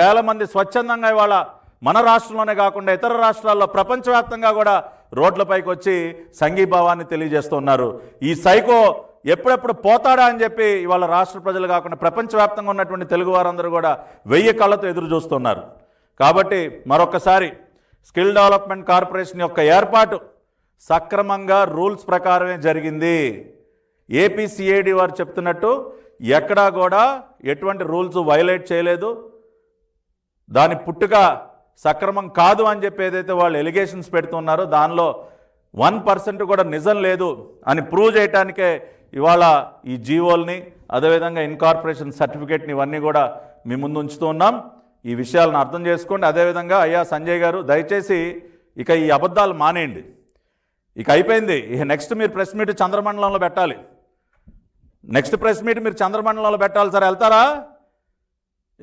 వేల మంది స్వచ్ఛందంగా ఇవాళ మన రాష్ట్రంలోనే కాకుండా ఇతర రాష్ట్రాల్లో ప్రపంచవ్యాప్తంగా కూడా రోడ్లపైకి వచ్చి సంఘీభావాన్ని తెలియజేస్తున్నారు. ఈ సైకో ఎప్పుడెప్పుడు పోతాడా అని చెప్పి ఇవాళ రాష్ట్ర ప్రజలు కాకుండా ప్రపంచవ్యాప్తంగా ఉన్నటువంటి తెలుగు వారందరూ కూడా వెయ్యి కళ్ళతో ఎదురు చూస్తున్నారు. కాబట్టి మరొకసారి స్కిల్ డెవలప్మెంట్ కార్పొరేషన్ యొక్క ఏర్పాటు సక్రమంగా రూల్స్ ప్రకారమే జరిగింది. ఏపీసీఏడి వారు చెప్తున్నట్టు ఎక్కడా కూడా ఎటువంటి రూల్స్ వైలేట్ చేయలేదు. దాని పుట్టుక సక్రమం కాదు అని చెప్పి ఏదైతే వాళ్ళు ఎలిగేషన్స్ పెడుతున్నారో దానిలో వన్ పర్సెంట్ కూడా నిజం లేదు అని ప్రూవ్ చేయడానికే ఇవాళ ఈ జీవోల్ని అదేవిధంగా ఇన్కార్పొరేషన్ సర్టిఫికేట్ని ఇవన్నీ కూడా మీ ముందు ఉంచుతూ ఉన్నాం. ఈ విషయాలను అర్థం చేసుకోండి. అదేవిధంగా అయ్యా సంజయ్ గారు దయచేసి ఇక ఈ అబద్ధాలు మానేయండి. ఇక అయిపోయింది. ఇక నెక్స్ట్ మీరు ప్రెస్ మీట్ చంద్రమండలంలో పెట్టాలి. నెక్స్ట్ ప్రెస్ మీట్ మీరు చంద్రమండలంలో పెట్టాలి. సార్ వెళ్తారా?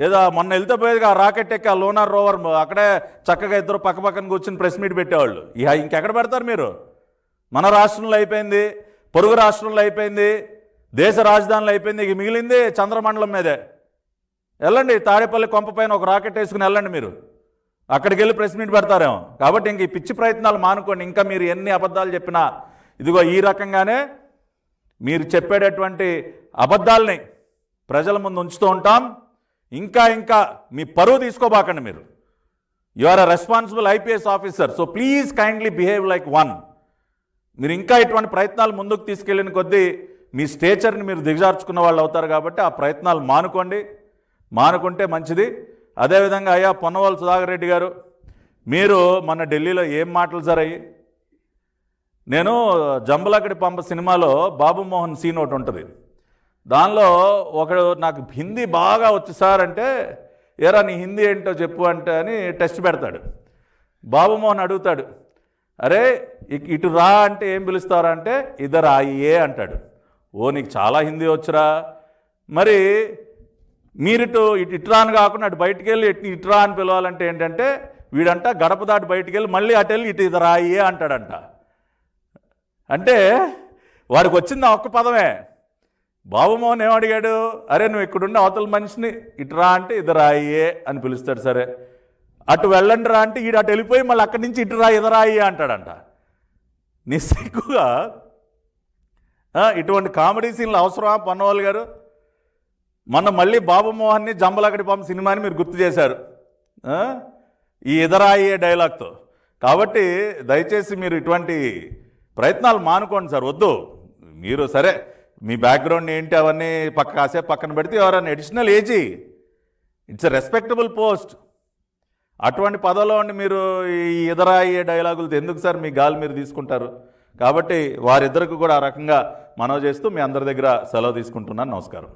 ఏదో మొన్న వెళ్తే పోయేది ఆ రాకెట్ ఎక్కి ఆ లోనార్ రోవర్ అక్కడే చక్కగా ఇద్దరు పక్క పక్కన కూర్చుని ప్రెస్ మీట్ పెట్టేవాళ్ళు. ఇక ఇంకెక్కడ పెడతారు మీరు? మన రాష్ట్రంలో అయిపోయింది పొరుగు రాష్ట్రంలో అయిపోయింది దేశ రాజధానిలో అయిపోయింది ఇక మిగిలింది చంద్రమండలం మీదే. వెళ్ళండి తాడేపల్లి కొంప పైన ఒక రాకెట్ వేసుకుని వెళ్ళండి మీరు. అక్కడికి వెళ్ళి ప్రెస్ మీట్ పెడతారేమో. కాబట్టి ఇంక ఈ పిచ్చి ప్రయత్నాలు మానుకోండి. ఇంకా మీరు ఎన్ని అబద్ధాలు చెప్పినా ఇదిగో ఈ రకంగానే మీరు చెప్పేటటువంటి అబద్ధాలని ప్రజల ముందు ఉంచుతూ ఉంటాం. ఇంకా ఇంకా మీ పరువు తీసుకోబాకండి మీరు. You are a responsible IPS officer so please kindly behave like one మీరు ఇంకా ఇటువంటి ప్రయత్నాలు ముందుకు తీసుకెళ్ళిన కొద్దీ మీ స్టేచర్ని మీరు దిగజార్చుకున్న వాళ్ళు అవుతారు కాబట్టి ఆ ప్రయత్నాలు మానుకోండి. మానుకుంటే మంచిది. అదేవిధంగా అయ్యా పొన్నవాళ్ళు సుధాకర్ రెడ్డి గారు మీరు మొన్న ఢిల్లీలో ఏం మాటలు జరయ్యి నేను జంబలకడి పంప సినిమాలో బాబు మోహన్ సీన్ ఒకటి ఉంటుంది. దానిలో ఒకడు నాకు హిందీ బాగా వచ్చు సార్ అంటే ఏరా నీ హిందీ ఏంటో చెప్పు అంటే అని టెస్ట్ పెడతాడు. బాబుమోహన్ అడుగుతాడు అరే ఇటు రా అంటే ఏం పిలుస్తారా? అంటే ఇద్దరు ఆయియే అంటాడు. ఓ నీకు చాలా హిందీ వచ్చురా. మరి మీరిటు ఇటు ఇట్రా అని కాకుండా అటు బయటికి వెళ్ళి ఇటు ఇట్రా అని పిలవాలంటే ఏంటంటే వీడంట గడప దాటి బయటికి వెళ్ళి మళ్ళీ అటు వెళ్ళి ఇటు ఇద్దరు ఆయియే అంటాడంట. అంటే వాడికి వచ్చింది ఆ ఒక్క పదమే. బాబుమోహన్ ఏమడిగాడు అరే నువ్వు ఇక్కడున్న అవతల మనిషిని ఇటురా అంటే ఇద్దరు అని పిలుస్తాడు సరే. అటు వెళ్ళండి రా అంటే ఈడు అటు వెళ్ళిపోయి మళ్ళీ అక్కడి నుంచి ఇటురా ఇదరా అంటాడంట. నిస్సిగ్గుగా ఇటువంటి కామెడీ సీన్లు అవసరమా పన్నవాళ్ళు గారు? మొన్న మళ్ళీ బాబుమోహన్ని జంబలకడి పంప సినిమాని మీరు గుర్తు చేశారు. ఈ ఎదరాయే డైలాగ్తో. కాబట్టి దయచేసి మీరు ఇటువంటి ప్రయత్నాలు మానుకోండి సార్ వద్దు. మీరు సరే మీ బ్యాక్గ్రౌండ్ ఏంటి అవన్నీ పక్క కాసేపు పక్కన పెడితే ఎవరైనా additional AG it's a respectable post అటువంటి పదవిలో ఉండి మీరు ఈ ఎదరాయ్యే డైలాగులతో ఎందుకు సార్ మీ గాలి మీరు తీసుకుంటారు? కాబట్టి వారిద్దరికి కూడా ఆ రకంగా మనవి చేస్తూ మీ అందరి దగ్గర సెలవు తీసుకుంటున్నాను. నమస్కారం.